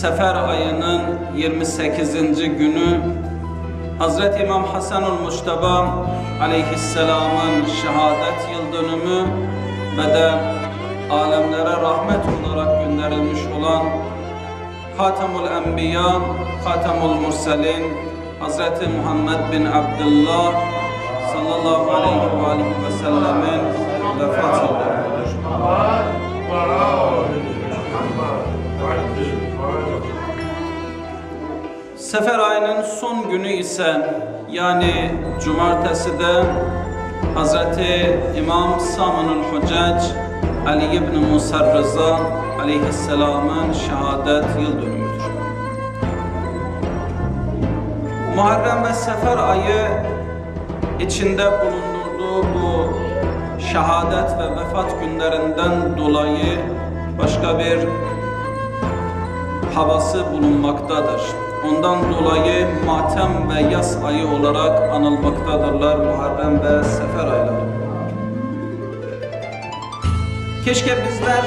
Sefer ayının 28. günü Hazreti İmam Hasanul Muştaba aleyhisselamın şehadet yıl dönümü ve de alemlere rahmet olarak gönderilmiş olan Hatemul Enbiya, Hatemul Murselin Hazreti Muhammed bin Abdullah sallallahu aleyhi ve aleyhi ve sellemin vefat yıl dönümüdür. Sefer ayının son günü ise yani cumartesi de Hazreti İmam Samunul Hucac Ali ibn Musa Rıza aleyhisselamın şehadet yıl dönümüdür. Muharrem ve Sefer ayı içinde bulundurduğu bu şehadet ve vefat günlerinden dolayı başka bir havası bulunmaktadır. Ondan dolayı matem ve yas ayı olarak anılmaktadırlar Muharrem ve Sefer ayları. Keşke bizler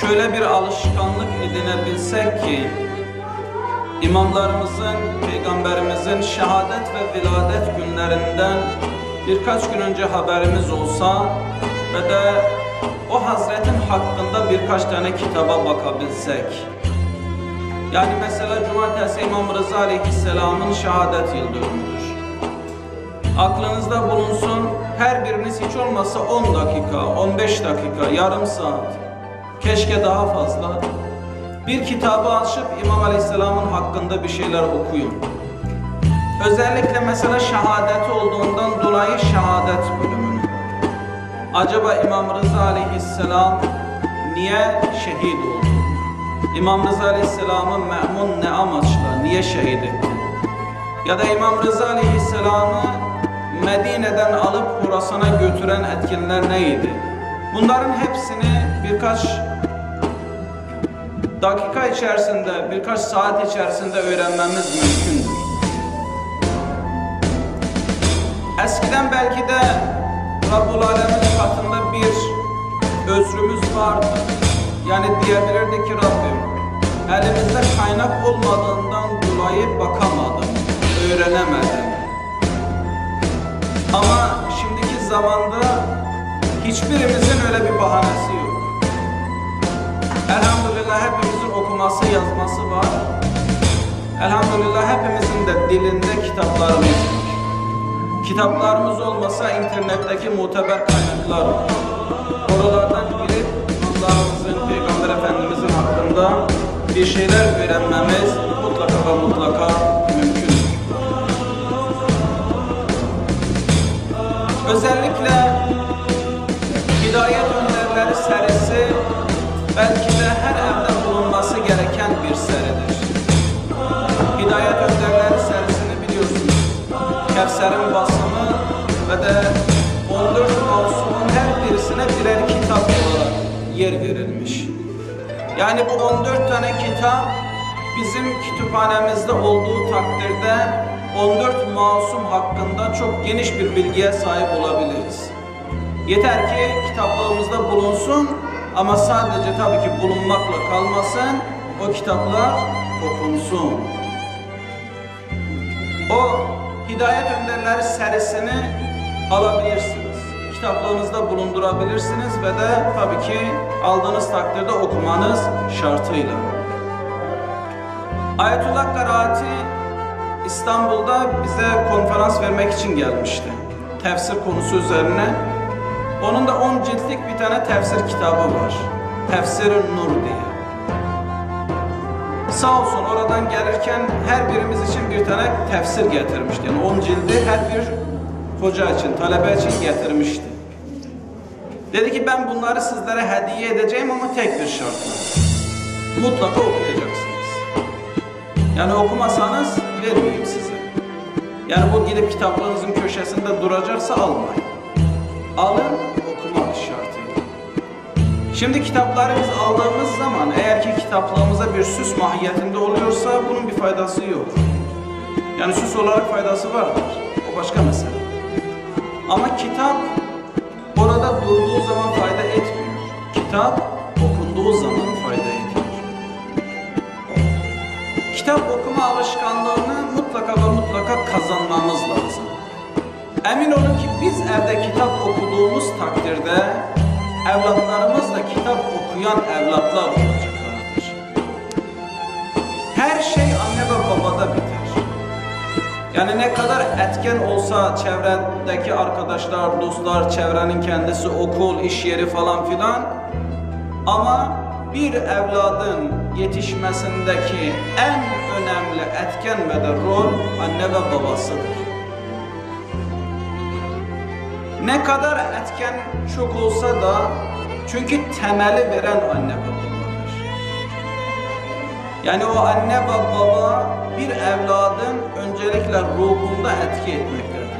şöyle bir alışkanlık edinebilsek ki imamlarımızın, peygamberimizin şehadet ve viladet günlerinden birkaç gün önce haberimiz olsa ve de o Hazretin hakkında birkaç tane kitaba bakabilsek. Yani mesela Cumartesi İmam Rıza Aleyhisselam'ın şehadet yıl dönümüdür. Aklınızda bulunsun, her biriniz hiç olmazsa 10 dakika, 15 dakika, yarım saat, keşke daha fazla, bir kitabı açıp İmam Aleyhisselam'ın hakkında bir şeyler okuyun. Özellikle mesela şehadeti olduğundan dolayı şehadet bölümünü. Acaba İmam Rıza Aleyhisselam niye şehit oldu? İmam Rıza Aleyhisselam'ı me'mun ne amaçla, niye şehit etti? Ya da İmam Rıza Aleyhisselam'ı Medine'den alıp Horasan'a götüren etkinler neydi? Bunların hepsini birkaç dakika içerisinde, birkaç saat içerisinde öğrenmemiz mümkündür. Eskiden belki de Rabbul Alemin katında bir özrümüz vardı. Yani diyebilirdi ki Rabbim, elimizde kaynak olmadığından dolayı bakamadım, öğrenemedim. Ama şimdiki zamanda hiçbirimizin öyle bir bahanesi yok. Elhamdülillah hepimizin okuması, yazması var. Elhamdülillah hepimizin de dilinde kitaplarımız var. Kitaplarımız olmasa internetteki muteber kaynaklar var. Oralardan girip Allah'ımızın, Peygamber Efendimizin hakkında bir şeyler öğrenmemiz mutlaka ve mutlaka Yani bu 14 tane kitap bizim kütüphanemizde olduğu takdirde 14 masum hakkında çok geniş bir bilgiye sahip olabiliriz. Yeter ki kitaplığımızda bulunsun ama sadece tabii ki bulunmakla kalmasın, o kitaplar okunsun. O Hidayet Önderleri serisini alabilirsiniz. Kitaplığınızda bulundurabilirsiniz ve de tabii ki aldığınız takdirde okumanız şartıyla. Ayetullah Karaati İstanbul'da bize konferans vermek için gelmişti. Tefsir konusu üzerine. Onun da 10 ciltlik bir tane tefsir kitabı var. Tefsir-i Nur diye. Sağ olsun oradan gelirken her birimiz için bir tane tefsir getirmişti. Yani 10 cildi her bir hoca için, talebe için getirmişti. Dedi ki ben bunları sizlere hediye edeceğim ama tek bir şartla. Mutlaka okuyacaksınız. Yani okumasanız vermeyeyim size. Yani bu gidip kitaplığınızın köşesinde duracaksa almayın. Alın okumak şartıyla. Şimdi kitapları biz aldığımız zaman eğer ki kitaplığımıza bir süs mahiyetinde oluyorsa bunun bir faydası yok. Yani süs olarak faydası vardır. O başka mesele. Ama kitap durduğu zaman fayda etmiyor. Kitap okunduğu zaman fayda ediyor. Kitap okuma alışkanlığını mutlaka ve mutlaka kazanmamız lazım. Emin olun ki biz evde kitap okuduğumuz takdirde evlatlarımız da kitap okuyan evlatlar olacaklardır. Her şey anne ve babada biter. Yani ne kadar etken olsa çevrendeki arkadaşlar, dostlar, çevrenin kendisi, okul, iş yeri falan filan ama bir evladın yetişmesindeki en önemli etken ve de rol anne ve babasıdır. Ne kadar etken çok olsa da çünkü temeli veren anne babadır. Yani o anne ve baba bir evladın öncelikle ruhunda etki etmektedir.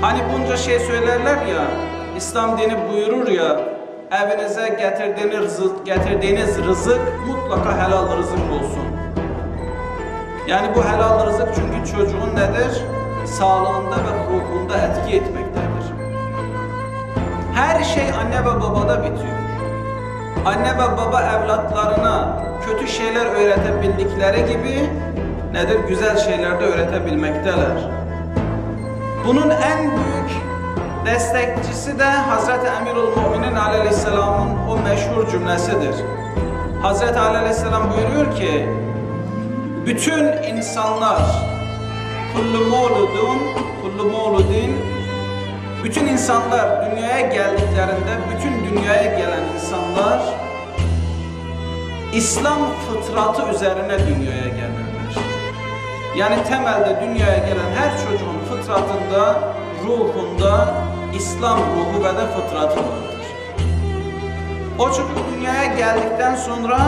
Hani bunca şey söylerler ya, İslam dini buyurur ya, evinize getirdiğiniz rızık, getirdiğiniz rızık mutlaka helal rızık olsun. Yani bu helal rızık çünkü çocuğun nedir? Sağlığında ve ruhunda etki etmektedir. Her şey anne ve babada bitiyor. Anne ve baba evlatlarına kötü şeyler öğretebildikleri gibi nedir? Güzel şeyler de öğretebilmekteler. Bunun en büyük destekçisi de Hazreti Emirul Müminin Aleyhisselam'ın o meşhur cümlesidir. Hazreti Aleyhisselam buyuruyor ki bütün insanlar kullu mevludun kullu mevludin bütün insanlar dünyaya geldiklerinde bütün dünyaya gelen insanlar İslam fıtratı üzerine dünyaya gelirler. Yani temelde dünyaya gelen her çocuğun fıtratında, ruhunda İslam ruhu ve de fıtratı vardır. O çocuk dünyaya geldikten sonra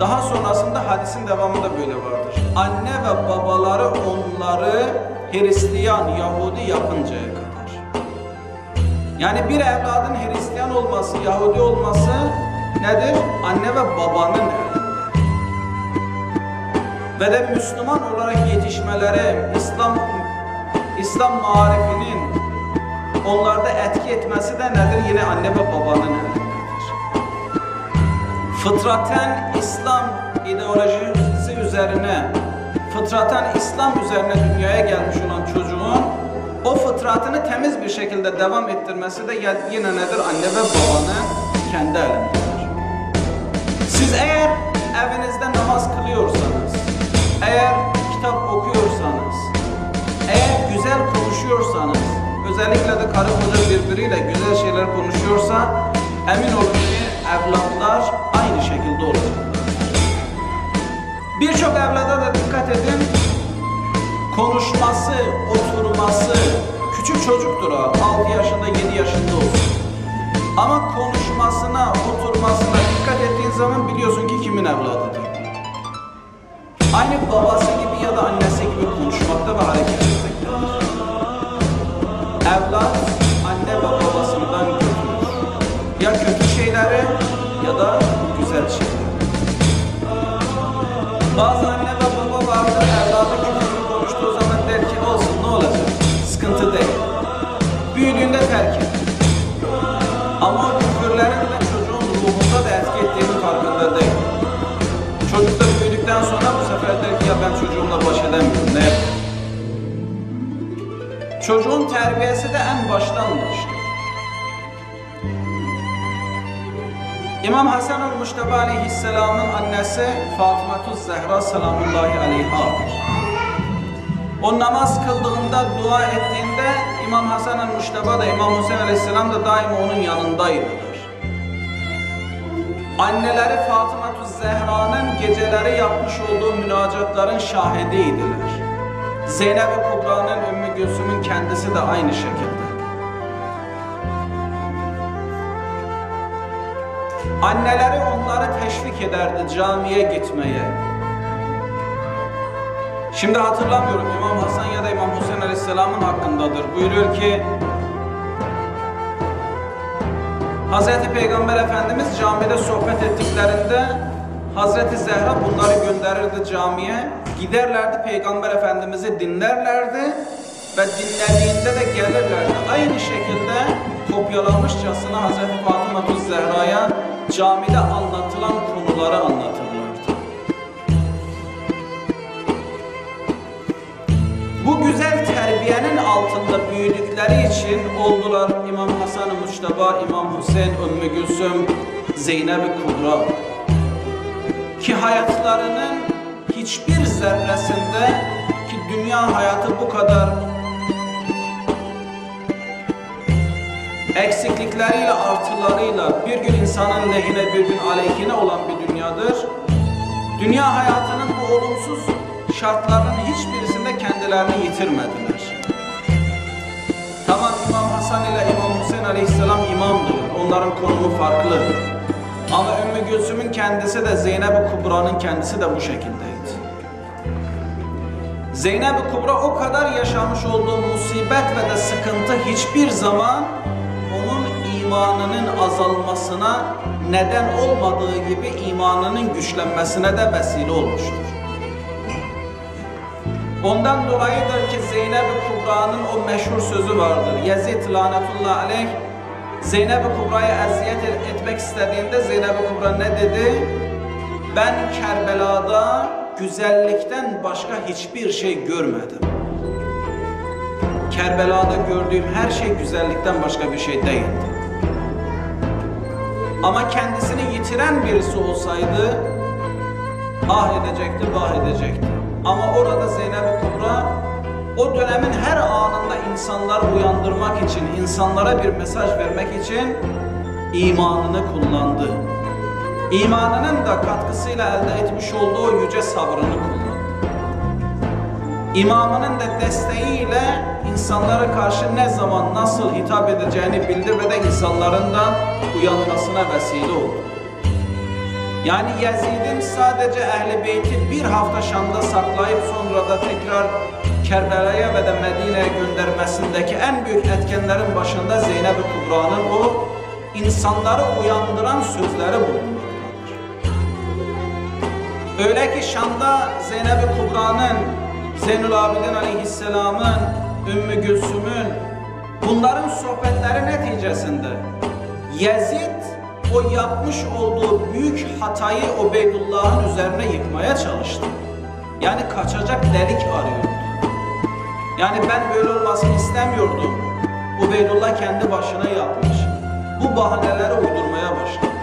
daha sonrasında hadisin devamında böyle vardır. Anne ve babaları onları Hristiyan, Yahudi yapıncaya kadar. Yani bir evladın Hristiyan olması, Yahudi olması nedir? Anne ve babanın elinde. Ve de Müslüman olarak yetişmeleri, İslam İslam marifinin onlarda etki etmesi de nedir? Yine anne ve babanın elindedir. Fıtraten İslam ideolojisi üzerine, fıtraten İslam üzerine dünyaya gelmiş olan çocuğun o fıtratını temiz bir şekilde devam ettirmesi de yine nedir? Anne ve babanın kendi elindedir. Siz eğer evinizde namaz kılıyorsanız, eğer kitap okuyorsanız, eğer güzel konuşuyorsanız, özellikle de karı koca birbiriyle güzel şeyler konuşuyorsa, emin olun ki evlatlar aynı şekilde olacaklar. Birçok evlada da dikkat edin, konuşması, oturması, küçük çocuktur o, 6 yaşında, 7 yaşında olsun. Ama konuşmasına, oturmasına dikkat ettiğin zaman biliyorsun ki kimin evladıdır. Aynı babası gibi ya Çocuğun terbiyesi de en baştan başlar. İmam Hasan-ül Müşteba Aleyhisselam'ın annesi Fatıma Zehra selamullahi aleyhadır. O namaz kıldığında, dua ettiğinde İmam Hasan-ül Müşteba da İmam Hüseyin Aleyhisselam da daima onun yanındaydılar. Anneleri Fatıma Zehra'nın geceleri yapmış olduğu münacatların şahidiydiler. Zeynep-i Kubra'nın Ümmü Gülsüm'ün kendisi de aynı şekilde. Anneleri onları teşvik ederdi camiye gitmeye. Şimdi hatırlamıyorum İmam Hasan ya da İmam Hüseyin Aleyhisselam'ın hakkındadır. Buyuruyor ki Hz. Peygamber Efendimiz camide sohbet ettiklerinde Hazreti Zehra bunları gönderirdi camiye. Giderlerdi Peygamber Efendimiz'i dinlerlerdi. Ve dinlediğinde de gelirlerdi. Aynı şekilde kopyalamışçasına Hz. Fatıma Zehra'ya camide anlatılan konuları anlatırlardı. Bu güzel terbiyenin altında büyüdükleri için oldular İmam Hasan-ı Muştaba, İmam Hüseyin, Ümmü Gülsüm, Zeynep-i Kubra. Ki hayatlarının hiçbir zerresinde ki dünya hayatı bu kadar eksiklikleriyle artılarıyla bir gün insanın lehine bir gün aleyhine olan bir dünyadır. Dünya hayatının bu olumsuz şartlarının hiçbirisinde kendilerini yitirmediler. Tamam İmam Hasan ile İmam Hüseyin aleyhisselam imamdır. Onların konumu farklı. Ama Ümmü Gülsüm'ün kendisi de Zeynep-i Kubra'nın kendisi de bu şekildeydi. Zeynep-i Kubra o kadar yaşamış olduğu musibet ve de sıkıntı hiçbir zaman imanının azalmasına neden olmadığı gibi imanının güçlenmesine de vesile olmuştur. Ondan dolayıdır ki Zeynep-i Kubra'nın o meşhur sözü vardır. Yezid lanetullah aleyh Zeynep-i Kubra'ya eziyet etmek istediğinde Zeynep-i Kubra ne dedi? Ben Kerbela'da güzellikten başka hiçbir şey görmedim. Kerbela'da gördüğüm her şey güzellikten başka bir şey değildi. Ama kendisini yitiren birisi olsaydı ah edecekti, vah edecekti. Ama orada Zeynep-i Kubra o dönemin her anında insanları uyandırmak için, insanlara bir mesaj vermek için imanını kullandı. İmanının da katkısıyla elde etmiş olduğu yüce sabrını kullandı. İmamının da desteğiyle insanlara karşı ne zaman nasıl hitap edeceğini bildi ve de insanların da uyanmasına vesile oldu. Yani Yazid'in sadece Ehl-i Beyt'i bir hafta Şam'da saklayıp sonra da tekrar Kerbela'ya ve de Medine'ye göndermesindeki en büyük etkenlerin başında Zeynep-i Kubra'nın o insanları uyandıran sözleri bulunmaktadır. Öyle ki Şam'da Zeynep-i Kubra'nın, Zeynül Abidin Aleyhisselam'ın, Ümmü Gülsüm'ün bunların sohbetleri neticesinde Yazid o yapmış olduğu büyük hatayı Ubeydullah'ın üzerine yıkmaya çalıştı. Yani kaçacak delik arıyordu. Yani ben böyle olmasını istemiyordum. Ubeydullah kendi başına yapmış. Bu bahaneleri uydurmaya başladı.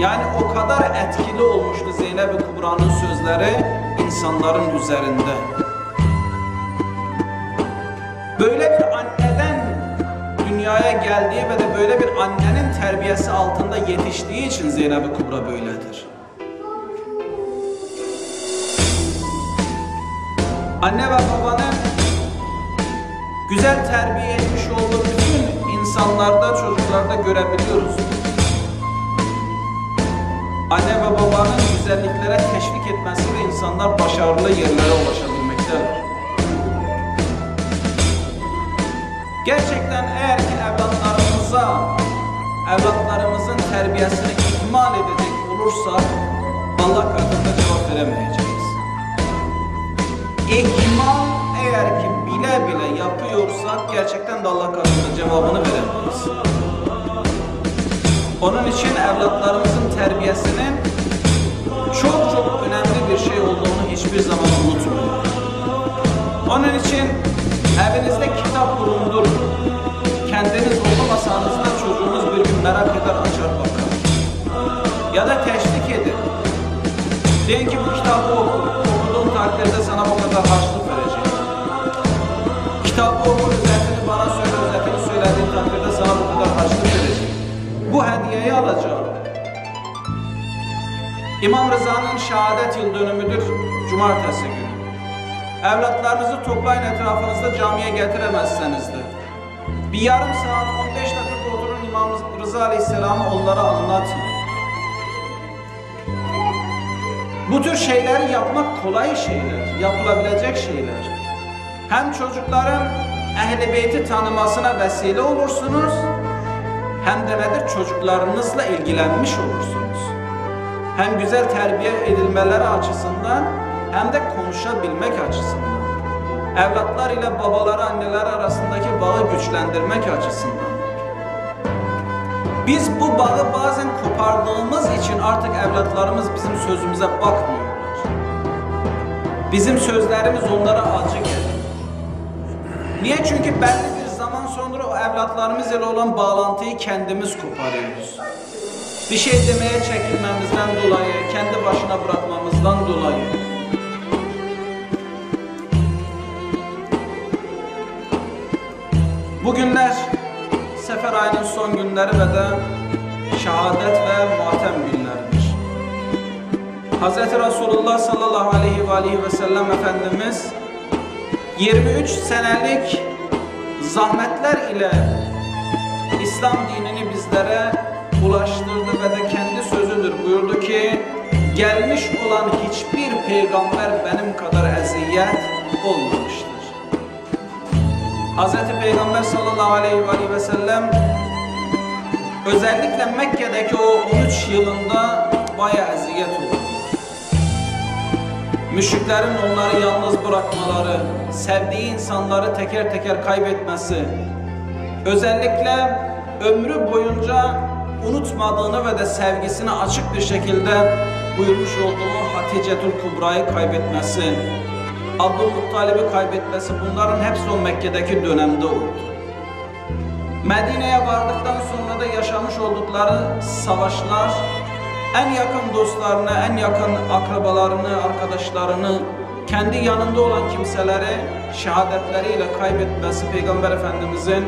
Yani o kadar etkili olmuştu Zeynep-i Kubra'nın sözleri insanların üzerinde. Böyle bir anneden dünyaya geldiği ve de böyle bir annenin terbiyesi altında yetiştiği için Zeynep-i Kubra böyledir. Anne ve babanın güzel terbiye etmiş olduğu bütün insanlarda, çocuklarda görebiliyoruz. Anne ve babanın güzelliklere teşvik etmesiyle insanlar başarılı yerlere ulaşabilmektedir. Gerçekten eğer ki evlatlarımıza, evlatlarımızın terbiyesini ihmal edecek olursak Allah katında cevap veremeyeceğiz. İhmal eğer ki bile bile yapıyorsak gerçekten de Allah katında cevabını veremeyiz. Onun için evlatlarımızın terbiyesinin çok çok önemli bir şey olduğunu hiçbir zaman unutmayın. Onun için evinizde kitap bulundurun. Kendiniz okumasanız da çocuğunuz bir gün merak eder açar bakar. Ya da teşvik edin. Deyin ki bu kitabı oku. Okuduğun takdirde sana bu kadar harçlık verecek. Kitabı oku, özetini bana söyle, özetini söylediğin takdirde sana bu kadar harçlık verecek. Bu hediyeyi alacağım. İmam Rıza'nın şehadet yıl dönümüdür cumartesi günü. Evlatlarınızı toplayın etrafınızda camiye getiremezseniz de. Bir yarım saat 15 dakika oturun İmam Rıza Aleyhisselam'ı onlara anlatın. Bu tür şeyleri yapmak kolay şeyler, yapılabilecek şeyler. Hem çocukların Ehl-i Beyt'i tanımasına vesile olursunuz, hem de nedir çocuklarınızla ilgilenmiş olursunuz. Hem güzel terbiye edilmeleri açısından hem de konuşabilmek açısından. evlatlar ile babaları, anneleri arasındaki bağı güçlendirmek açısından. Biz bu bağı bazen kopardığımız için artık evlatlarımız bizim sözümüze bakmıyorlar. Bizim sözlerimiz onlara acı gelir. Niye? Çünkü belli bir zaman sonra o evlatlarımız ile olan bağlantıyı kendimiz koparıyoruz. Bir şey demeye çekinmemizden dolayı, kendi başına bırakmamızdan dolayı. Bugünler sefer ayının son günleri ve de şehadet ve matem günleridir. Hz. Resulullah sallallahu aleyhi ve aleyhi ve sellem Efendimiz 23 senelik zahmetler ile İslam dinini bizlere ulaştırdı ve de kendi sözüdür. Buyurdu ki gelmiş olan hiçbir peygamber benim kadar eziyet olmamıştır. Hz. Peygamber sallallahu aleyhi ve sellem özellikle Mekke'deki o 13 yılında bayağı eziyet oldu. Müşriklerin onları yalnız bırakmaları, sevdiği insanları teker teker kaybetmesi, özellikle ömrü boyunca unutmadığını ve de sevgisini açık bir şekilde buyurmuş olduğu Hatice'tül Kubra'yı kaybetmesi, Abdülmuttalib'i kaybetmesi bunların hepsi o Mekke'deki dönemde oldu. Medine'ye vardıktan sonra da yaşamış oldukları savaşlar en yakın dostlarını, en yakın akrabalarını, arkadaşlarını, kendi yanında olan kimseleri şehadetleriyle kaybetmesi Peygamber Efendimizin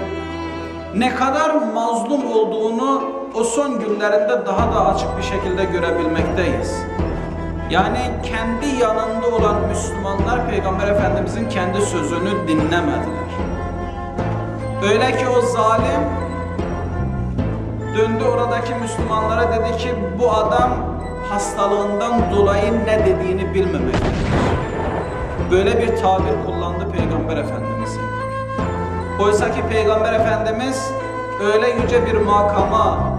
ne kadar mazlum olduğunu o son günlerinde daha da açık bir şekilde görebilmekteyiz. Yani kendi yanında olan Müslümanlar Peygamber Efendimizin kendi sözünü dinlemediler. Öyle ki o zalim döndü oradaki Müslümanlara dedi ki bu adam hastalığından dolayı ne dediğini bilmemektedir. Böyle bir tabir kullandı Peygamber Efendimiz. Oysa ki Peygamber Efendimiz öyle yüce bir makama,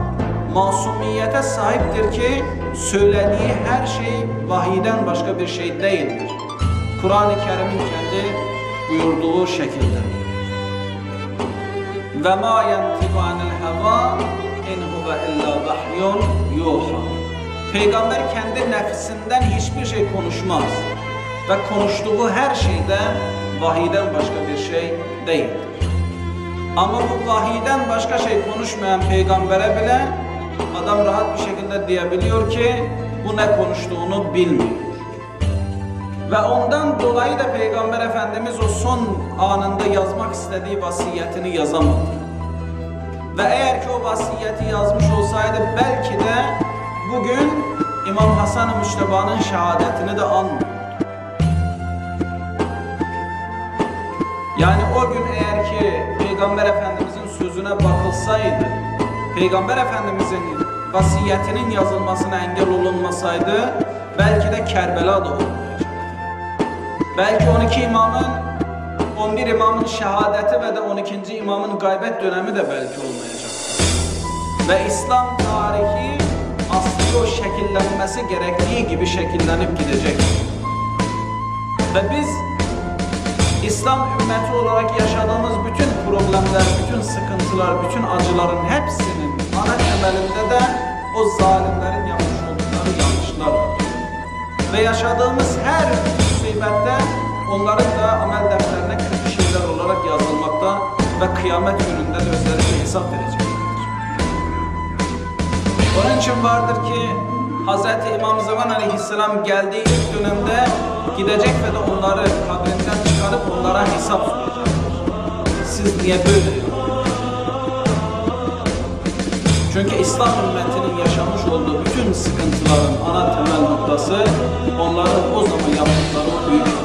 masumiyete sahiptir ki söylediği her şey vahiden başka bir şey değildir. Kur'an-ı Kerim'in kendi buyurduğu şekilde. Ve ma yentiqu anil heva in huve illa vahyun yuha. Peygamber kendi nefsinden hiçbir şey konuşmaz. Ve konuştuğu her şeyde vahiden başka bir şey değildir. Ama bu vahiden başka şey konuşmayan peygambere bile adam rahat bir şekilde diyebiliyor ki bu ne konuştuğunu bilmiyor. Ve ondan dolayı da Peygamber Efendimiz o son anında yazmak istediği vasiyetini yazamadı. Ve eğer ki o vasiyeti yazmış olsaydı belki de bugün İmam Hasan-ı Müşteba'nın şehadetini de anmıyordu. Yani o gün eğer ki Peygamber Efendimizin sözüne bakılsaydı, Peygamber Efendimizin vasiyetinin yazılmasına engel olunmasaydı belki de Kerbela da olmayacaktı. Belki 12 imamın 11 imamın şehadeti ve de 12. imamın gaybet dönemi de belki olmayacaktı. Ve İslam tarihi aslında o şekillenmesi gerektiği gibi şekillenip gidecekti. Ve biz İslam ümmeti olarak yaşadığımız bütün problemler, bütün sıkıntılar, bütün acıların hepsinin ana temelinde de o zalimlerin yapmış oldukları yanlışlar var. Ve yaşadığımız her musibette onların da amel defterine kötü şeyler olarak yazılmakta ve kıyamet gününde de özlerine hesap vereceklerdir. Onun için vardır ki Hz. İmam Zaman Aleyhisselam geldiği ilk dönemde gidecek ve de onları kabrinden çıkarıp onlara hesap soracaktır. Siz niye böyle Çünkü İslam ümmetinin yaşamış olduğu bütün sıkıntıların ana temel noktası onların o zaman yaptıkları